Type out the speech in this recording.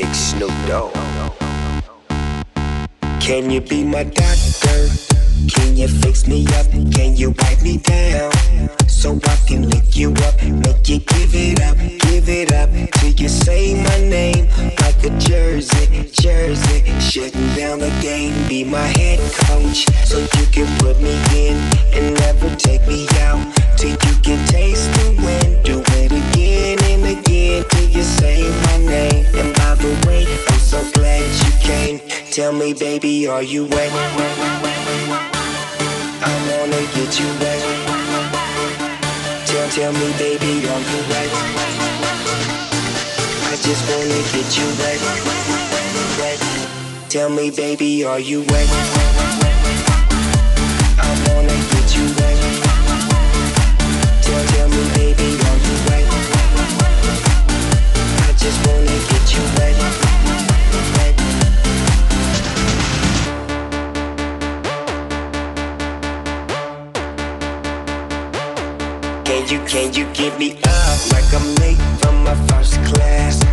Big Snoop Dogg. Can you be my doctor? Can you fix me up? Can you wipe me down? So I can lick you up, make you give it up, give it up till you say my name like a jersey, jersey. Shutting down the game, be my head coach, so you can put me in Tell me, baby, are you wet? I wanna get you wet. Tell, tell me, baby, are you wet? I just wanna get you wet. Tell me, baby, are you wet? Can you, can you give me up like I'm late from my first class?